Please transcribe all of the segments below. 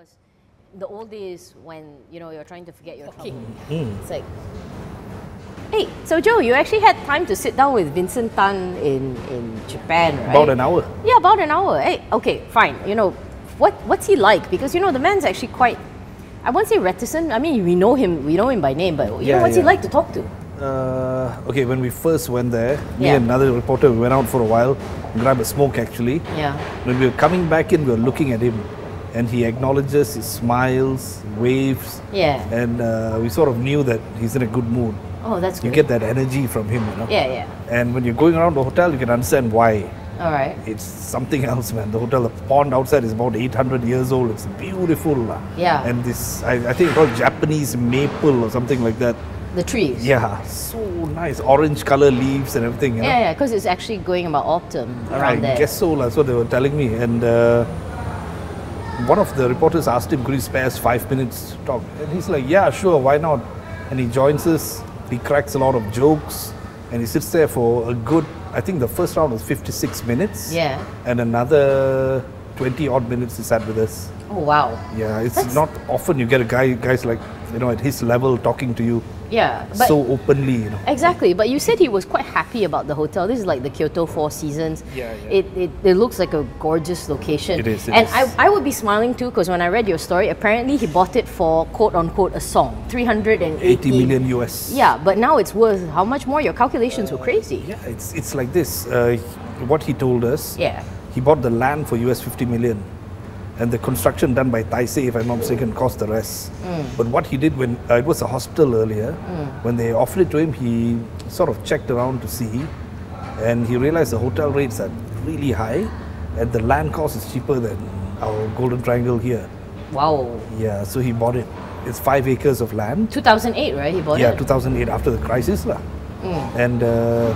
was the old days when you know you're trying to forget your king. Hmm. It's like, hey, so Joe, you actually had time to sit down with Vincent Tan in in Japan, right? About an hour. Yeah, about an hour. Hey, okay, fine. You know, what what's he like? Because you know the man's actually quite. I won't say reticent. I mean, we know him. We know him by name, but you Yeah, know what's he like to talk to? Uh, okay, when we first went there, me Yeah. and another reporter, we went out for a while, grabbed a smoke actually. Yeah. When we were coming back in, we were looking at him, and he acknowledges, he smiles, waves, Yeah. and uh, we sort of knew that he's in a good mood. Oh, that's good. You get that energy from him, you know. Yeah, yeah. And when you're going around the hotel, you can understand why. All right. It's something else, man. The hotel, the pond outside is about 800 years old. It's beautiful. Yeah. And this, I, I think it's called Japanese maple or something like that. The trees. Yeah, so nice. Orange color leaves and everything. You know? Yeah, yeah, because it's actually going about autumn around I there. guess so. That's what they were telling me. And uh, one of the reporters asked him, could he spare us five minutes to talk? And he's like, yeah, sure, why not? And he joins us. He cracks a lot of jokes. And he sits there for a good, I think the first round was 56 minutes. Yeah. And another 20 odd minutes he sat with us. Oh wow. Yeah, it's That's- not often you get a guy, guys like, you know, at his level talking to you Yeah, so openly, you know. exactly. But you said he was quite happy about the hotel. This is like the Kyoto Four Seasons. Yeah, yeah. It, it it looks like a gorgeous location. It is, it and is. I, I would be smiling too because when I read your story, apparently he bought it for quote unquote a song, three hundred and 80 million US. Yeah, but now it's worth how much more? Your calculations were crazy. Yeah, it's it's like this. Uh, what he told us. Yeah. He bought the land for US 50 million, and the construction done by Taisei, if I'm not mistaken, cost the rest. Mm. But what he did when uh, it was a hospital earlier, when they offered it to him, he sort of checked around to see, and he realized the hotel rates are really high, and the land cost is cheaper than our Golden Triangle here. Wow. Yeah, so he bought it. It's five acres of land. 2008, right? He bought it. Yeah, 2008 after the crisis lah. And uh,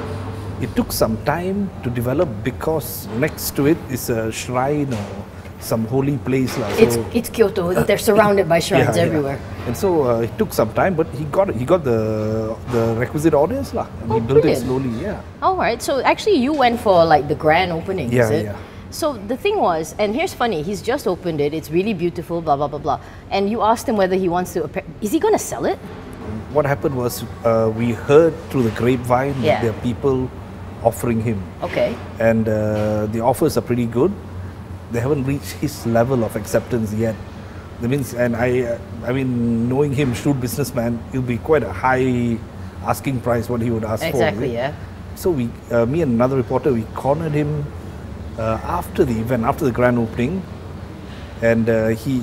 it took some time to develop because next to it is a shrine or some holy place lah. It's So- it's Kyoto. They're surrounded by shrines Yeah, yeah. everywhere. And so uh, it took some time, but he got he got the the requisite orders lah. And Oh, he built brilliant. it slowly. Yeah. All right. So actually, you went for like the grand opening, is it? yeah. So the thing was, and here's funny. He's just opened it. It's really beautiful. Blah blah blah blah. And you asked him whether he wants to. Is he going to sell it? What happened was uh, we heard through the grapevine Yeah. that there are people offering him, Okay. and uh, the offers are pretty good. They haven't reached his level of acceptance yet. That means, and I, I mean, knowing him, shrewd businessman, it'll be quite a high asking price what he would ask for. Exactly. Yeah. So we, uh, me and another reporter, we cornered him uh, after the event, after the grand opening, and uh, he.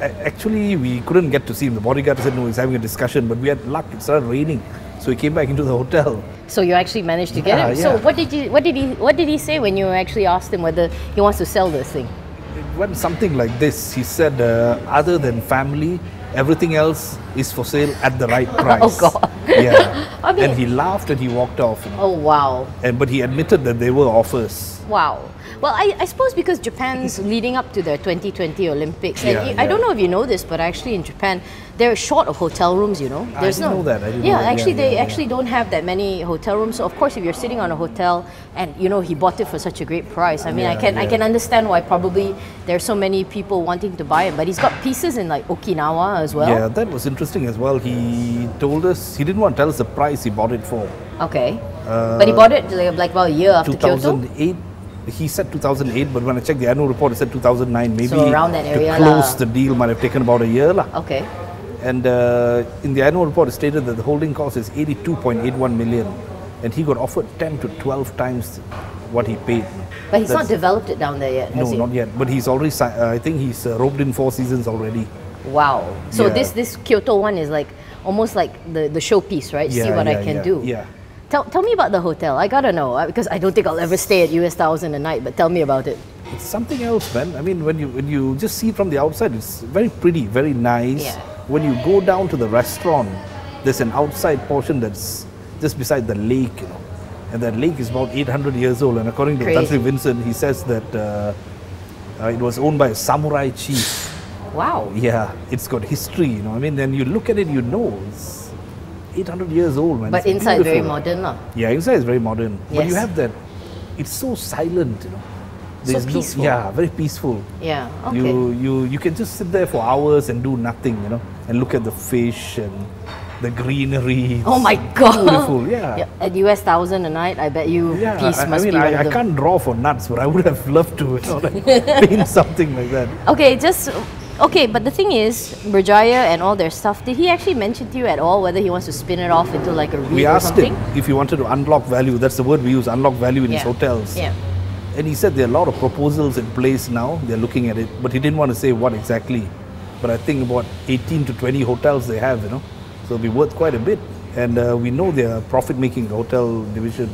Actually, we couldn't get to see him. The bodyguard said no, he's having a discussion, but we had luck. It started raining, so he came back into the hotel. So you actually managed to get Yeah, him. So what did you? What did he? What did he say when you actually asked him whether he wants to sell this thing? It went something like this. He said, uh, other than family, everything else is for sale at the right price. Oh, God. Yeah. I mean- and he laughed and he walked off. you know. Oh wow. And but he admitted that there were offers. Wow. Well, I, I suppose because Japan's leading up to their 2020 Olympics, and Yeah, you- I don't know if you know this, but actually in Japan, they're short of hotel rooms. You know, I didn't know that. I didn't yeah, know that. Yeah, actually, they yeah, yeah. actually don't have that many hotel rooms. So of course, if you're sitting on a hotel and you know he bought it for such a great price, I mean, I Yeah, can I can understand why probably there's so many people wanting to buy it. But he's got pieces in like Okinawa as well. Yeah, that was interesting as well. He told us he didn't want to tell us the price he bought it for. Okay. Uh, but he bought it like, like about a year after Kyoto. 2008. He said 2008, but when I checked the annual report, it said 2009. Maybe So around that area to close lah. the deal might have taken about a year. lah. Okay. And uh, in the annual report, it stated that the holding cost is 82.81 million, and he got offered 10 to 12 times what he paid. But he's not developed it down there yet, No, he? not yet. But he's already. Uh, I think he's uh, roped in four seasons already. Wow. So Yeah. this this Kyoto one is like almost like the the showpiece, right? See Yeah, what I can yeah, do. yeah. Tell, tell me about the hotel. I gotta know uh, because I don't think I'll ever stay at US Thousand a night. But tell me about it. It's something else, man. I mean, when you when you just see from the outside, it's very pretty, very nice. Yeah. When you go down to the restaurant, there's an outside portion that's just beside the lake, you know, and that lake is about 800 years old. And according to Crazy. Tan Sri Vincent, he says that uh, uh, it was owned by a samurai chief. Wow. Yeah, it's got history, you know. I mean, then you look at it, you know, it's 800 years old, man. But It's inside very modern, lah. Yeah, inside is very modern. But you have that, it's so silent, you know. There's no- peaceful. yeah, very peaceful. Yeah. Okay. You you you can just sit there for hours and do nothing, you know, and look at the fish and the greenery. oh my god. Beautiful, yeah. Yeah, At US thousand a night, I bet you Yeah, peace I, I must mean, be I, I can't draw for nuts, but I would have loved to, you know, like paint something like that. Okay, just okay. But the thing is, Berjaya and all their stuff. Did he actually mention to you at all whether he wants to spin it off into like a We asked him if he wanted to unlock value. That's the word we use, unlock value in his hotels. Yeah. And he said there are a lot of proposals in place now. They're looking at it, but he didn't want to say what exactly. But I think about 18 to 20 hotels they have, you know, so it'll be worth quite a bit. And uh, we know they are profit-making the hotel division.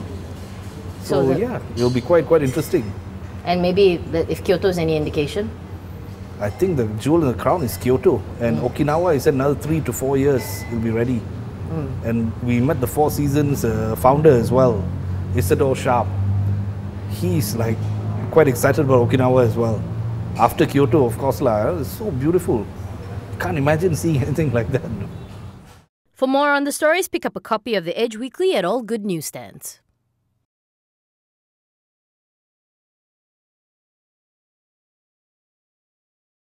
So So, yeah, it'll be quite quite interesting. And maybe if Kyoto is any indication. I think the jewel in the crown is Kyoto, and Okinawa is another three to four years it'll be ready. And we met the Four Seasons uh, founder as well, Isadore Sharp. He's like quite excited about Okinawa as well. After Kyoto, of course, lah, it's so beautiful. Can't imagine seeing anything like that. For more on the stories, pick up a copy of the Edge Weekly at all good newsstands.